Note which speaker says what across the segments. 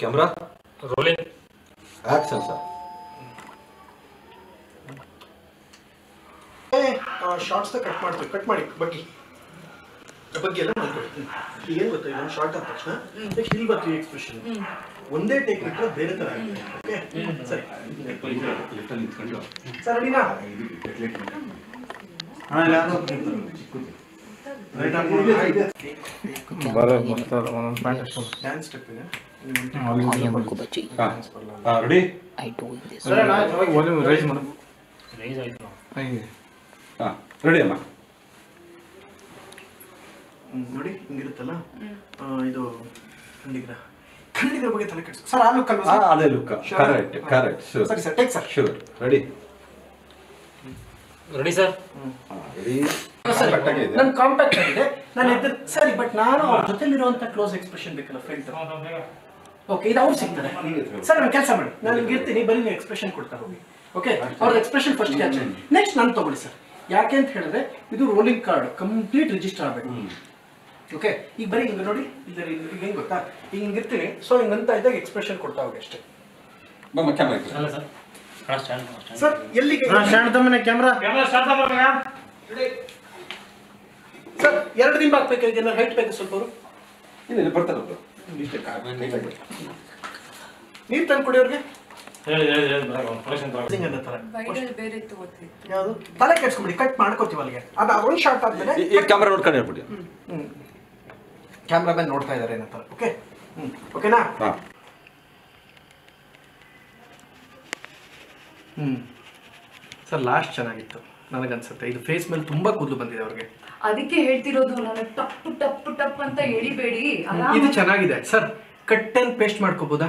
Speaker 1: Camera
Speaker 2: rolling
Speaker 1: action sir
Speaker 3: shorts cut ಮಾಡ್ತೀವಿ. Cut ಮಾಡಿ ಬಗ್ಗೆ ಬಗ್ಗೆ ಎಲ್ಲ ಮಾಡ್ಕೊಡಿ ಏನು ಗೊತ್ತಾ ಇದೊಂದು ಶಾರ್ಟ್ ಆದ ತಕ್ಷಣ ಇಲ್ಲಿ ಬರ್ತೀವಿ ಎಕ್ಸ್ಪ್ರೆಷನ್ ಒಂದೇ ಟೇಕ್ ಇಟ್ಟರೆ ಬೇರೆ ಥರ ಆಗುತ್ತೆ. ಓಕೆ ಸರಿ. ಸರ್ ಅಡಿನಾ ಡ್ಯಾನ್ಸ್ ಸ್ಟೆಪ್ ಇದೆ.
Speaker 1: ರೆಡಿ
Speaker 2: ರೈಸ್ ಆಯ್ತು.
Speaker 1: ಹಾಂ ರೆಡಿ ಅಮ್ಮ?
Speaker 3: ನೋಡಿ ಹಿಂಗಿರುತ್ತಲ್ಲ? ಇದು ಖಂಡಿಗ್ರ ಖಂಡಿಗ್ರ ಬಗ್ಗೆ ತಲೆ ಕೆಡಿಸ್. ಸರ್ ಆ ಲುಕ್ ಅಲ್ವಾ
Speaker 1: ಹಾಂ
Speaker 3: ಸರ್?
Speaker 1: ಅದೇ ಲುಕ್ ಕರೆಕ್ಟ್ ಕರೆಕ್ಟ್ ಶೂರ್
Speaker 3: ಸರಿ sir take sir
Speaker 1: sure ready
Speaker 2: ready sir
Speaker 1: ready
Speaker 3: ಸರಿ.
Speaker 1: ಕರೆಕ್ಟಾಗಿ ಇದೆ.
Speaker 3: ನನ್ ಕಾಂಪ್ಯಾಕ್ಟ್ ಆಗಿದೆ. ನಾನು ಎದ್ದು ಸರಿ ಬಟ್ ನಾನು ಅವ್ರ ಜೊತೆಲಿರುವಂಥ ಕ್ಲೋಸ್ ಎಕ್ಸ್ಪ್ರೆಷನ್ ಬೇಕಲ್ಲ ಫ್ರೆಂಡ್ ಓಕೆ ಇದು ಅವ್ರು ಸಿಗ್ತಾರೆ ಸರ್ ನಾನು ಕೆಲಸ ಮಾಡಿ ನಾನು ನಿಮ್ಗೆ ಇರ್ತೀನಿ ಬರೀ ನೀವು ಎಕ್ಸ್ಪ್ರೆಷನ್ ಕೊಡ್ತಾ ಹೋಗಿ. ಓಕೆ ಅವ್ರ ಎಕ್ಸ್ಪ್ರೆಷನ್ ಫಸ್ಟ್ ಕ್ಯಾಚ್ ನೆಕ್ಸ್ಟ್ ನಾನು ತಗೊಳ್ಳಿ ಸರ್. ಯಾಕೆ ಅಂತ ಹೇಳಿದ್ರೆ ಇದು ರೋಲಿಂಗ್ ಕಾರ್ಡ್ ಕಂಪ್ಲೀಟ್ ರಿಜಿಸ್ಟರ್ ಆಗಬೇಕು. ಓಕೆ ಈಗ ಬರೀ ಹಿಂಗೆ ನೋಡಿ ಇದರ ಈಗ ಹೆಂಗ್ ಗೊತ್ತಾ? ಈಗ ಹಿಂಗೆ ಇರ್ತೀನಿ. ಸೊ ಹಿಂಗಂತ ಇದ್ದಾಗ ಎಕ್ಸ್ಪ್ರೆಷನ್ ಕೊಡ್ತಾ ಹೋಗಿ ಅಷ್ಟೇ.
Speaker 2: ಸರ್.
Speaker 3: ಎಲ್ಲಿಗೆ?
Speaker 4: ಕ್ಯಾಮ್ರಾ
Speaker 2: ಕ್ಯಾಮ್ರಾ ಸ್ಟಾರ್ಟ್ ಮಾಡ್ಬೇಕಾ
Speaker 3: ಸರ್ ಎರಡು ದಿನ ಹಾಕ್ಬೇಕು ಈಗ ಹೈಟ್ ಬೇಕು ಸ್ವಲ್ಪ ಅವರು?
Speaker 1: ಇಲ್ಲ ಇಲ್ಲ ಬರ್ತಾರೆ
Speaker 3: ನೀರು ತಂದು ಕುಡಿಯೋರಿಗೆ ತಲೆ ಕೆಡ್ಸ್ಕೊಂಬಿಡಿ ಕಟ್ ಮಾಡ್ಕೋತೀವಿ ಅಲ್ಲಿಗೆ. ಅದು ಒಂದು ಶಾರ್ಟ್ ಆದ್ಮೇಲೆ
Speaker 1: ಈ ಕ್ಯಾಮ್ರಾ ನೋಡ್ಕೊಂಡು ಹೇಳ್ಬಿಡಿ.
Speaker 3: ಕ್ಯಾಮ್ರಾ ಮ್ಯಾನ್ ನೋಡ್ತಾ ಇದ್ದಾರೆ ಏನಂತಾರೆ ಓಕೆ ಓಕೆನಾ
Speaker 1: ಹಾಂ.
Speaker 3: ಹ್ಮ್. ಸರ್ ಲಾಸ್ಟ್ ಚೆನ್ನಾಗಿತ್ತು. ನನಗನ್ಸುತ್ತೆ. ಇದು ಫೇಸ್ ಮೇಲೆ ತುಂಬಾ ಕೂದಲು ಬಂದಿದೆ ಅವ್ರಿಗೆ.
Speaker 5: ಅದಕ್ಕೆ ಹೇಳ್ತಿರೋದು ನನಗೆ ಟಪ್ ಟಪ್ ಟಪ್ ಅಂತ ಎಳಿಬೇಡಿ.
Speaker 3: ಇದು ಚೆನ್ನಾಗಿದೆ. ಸರ್ ಕಟ್ ಅಂಡ್ ಪೇಸ್ಟ್ ಮಾಡ್ಕೋಬೋದಾ?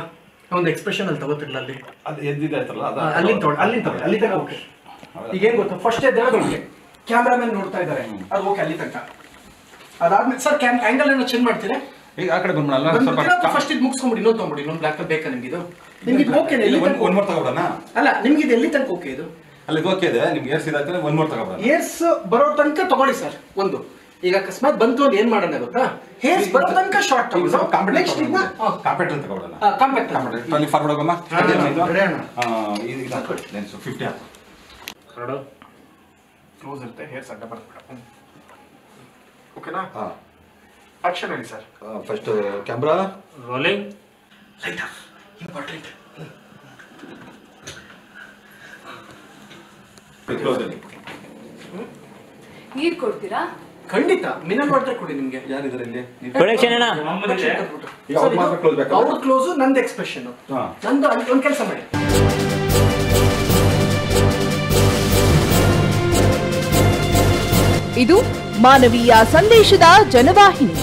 Speaker 3: ಒಂದು ಎಕ್ಸ್ಪ್ರೆಷನ್ ಅಲ್ಲಿ ತಗೋತಿರ್ಲ ಅಲ್ಲಿ?
Speaker 1: ಅದು ಎದ್ದಿದೆ ಅಲ್ಲಿ ಅದು
Speaker 3: ಅಲ್ಲಿಂದ ಅಲ್ಲಿ ಅಲ್ಲಿಂದ ತಗೊಳ್ಳಿ ಅಲ್ಲಿ ತನಕ ಓಕೆ ಈಗ ಏನ್ ಗೊತ್ತಾ? ಫಸ್ಟ್ ಎದ್ದೇಳೋದು ಓಕೆ ಕ್ಯಾಮ್ರಾಮನ್ ನೋಡ್ತಾ ಇದ್ದಾರೆ. ಅದು ಓಕೆ ಅಲ್ಲಿ ತನಕ. ಅದಾದ್ಮೇಲೆ ಸರ್ ಕ್ಯಾಮ್ ಆ್ಯಂಗಲ್ ಏನೋ ಚೇಂಜ್ ಮಾಡ್ತೀರಾ?
Speaker 1: ಈಗ ಆ ಕಡೆ ಬಂದ್ಬಿಡಲ್ಲ ಸ್ವಲ್ಪ
Speaker 3: ಫಸ್ಟ್ ಇದು ಮುಗಿಸ್ಕೊಂಬಿಡಿ ಇನ್ನೊಂದು ತೊಗೊಂಬಿಡಿ ಇನ್ನೊಂದು ಬ್ಲಾಕ್ ಬೇಕಾ ನಿಮ್ಗೆ ಇದು ನಿಮ್ಗೆ ಇದು ಓಕೆ
Speaker 1: ಇಲ್ಲ ಒಂದು ಮೋರ್ ಮೂರು ತಗೊಬಿಡೋಣ
Speaker 3: ಅಲ್ಲ ನಿಮ್ಗೆ ಇದು ಎಲ್ಲಿ ತನಕ ಓಕೆ ಇದು?
Speaker 1: ಅಲ್ಲಿ ಓಕೆ ಇದೆ ನಿಮ್ಗೆ ಏರ್ಸ್ ಇದಾಗ್ತದೆ ಒಂದು ಮೂರ್ ತಗೊಬೋದು
Speaker 3: ಹೇರ್ಸ್ ಬರೋ ತನಕ ತಗೊಳ್ಳಿ ಸರ್ ಒಂದು. ಈಗ ಅಕಸ್ಮಾತ್ ಬಂತು ಅಂತ ಏನ್ ಮಾಡೋಣ ಗೊತ್ತಾ? ಹೇರ್ಸ್ ಬರೋ ತನಕ ಶಾರ್ಟ್ ನೆಕ್ಸ್ಟ್ ಈಗ
Speaker 1: ಕಾಂಪಿಟೇಟ್ ತಗೊಬಿಡೋಣ
Speaker 3: ಕಾಂಪ್ಯಾಕ್ಟ್
Speaker 1: ಕಾಂಪಿಟೇಟ್ ಅಲ್ಲಿ. ಫಾರ್ವರ್ಡ್ ಹೋಗಮ್ಮ. ಇದು? ಇದು ಹಾಕೊಳ್ಳಿ ಲೆನ್ಸು ಫಿಫ್ಟಿ ಹಾಕು.
Speaker 2: ಹೊರಡು
Speaker 3: ಕ್ಲೋಸ್ ಇರುತ್ತೆ. ಹೇರ್ಸ್ ಅಡ್ಡ ಬರ್ಬೇಡ ಓಕೆನಾ
Speaker 1: ಹಾಂ.
Speaker 3: ಆಕ್ಷನ್ ಹೇಳಿ sir.
Speaker 1: First camera
Speaker 2: rolling
Speaker 3: light off important
Speaker 5: ನೀರ್ ಕೊಡ್ತೀರಾ?
Speaker 3: ಖಂಡಿತ. ಮಿನರಲ್ ವಾಟರ್ ಕೊಡಿ ನಿಮ್ಗೆ.
Speaker 1: ಯಾರಿದ್ದಾರೆ ಇಲ್ಲಿ
Speaker 2: ಪ್ರೊಡಕ್ಷನ್ ಅಣ್ಣ.
Speaker 1: ಈಗ ಅವ್ರು ಮಾತ್ರ close ಬೇಕಾ?
Speaker 3: ಅವ್ರ ಕ್ಲೋಸ್ ನಂದು ಎಕ್ಸ್ಪ್ರೆಷನ್
Speaker 1: ಹಾ.
Speaker 3: ನಂದು ಅಲ್ಲಿ ಒಂದು ಕೆಲಸ ಮಾಡಿ.
Speaker 6: ಇದು ಮಾನವೀಯ ಸಂದೇಶದ ಜನವಾಹಿನಿ.